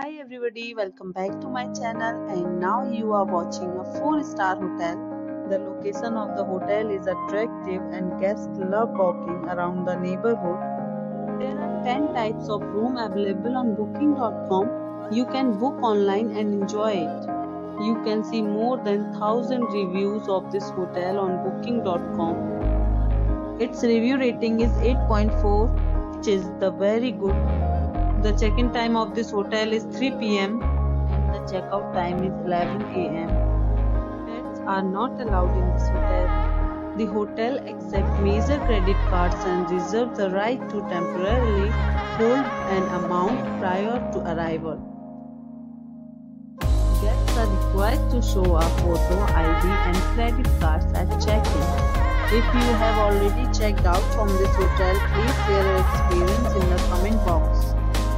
Hi everybody, welcome back to my channel and now you are watching a 4 star hotel. The location of the hotel is attractive and guests love walking around the neighborhood. There are 10 types of room available on booking.com. You can book online and enjoy it. You can see more than 1000 reviews of this hotel on booking.com. Its review rating is 8.4 which is the very good the check-in time of this hotel is 3 pm and the checkout time is 11 am. Pets are not allowed in this hotel. The hotel accepts major credit cards and reserves the right to temporarily hold an amount prior to arrival. Guests are required to show a photo ID and credit cards at check-in. If you have already checked out from this hotel, please share your experience in the comment box.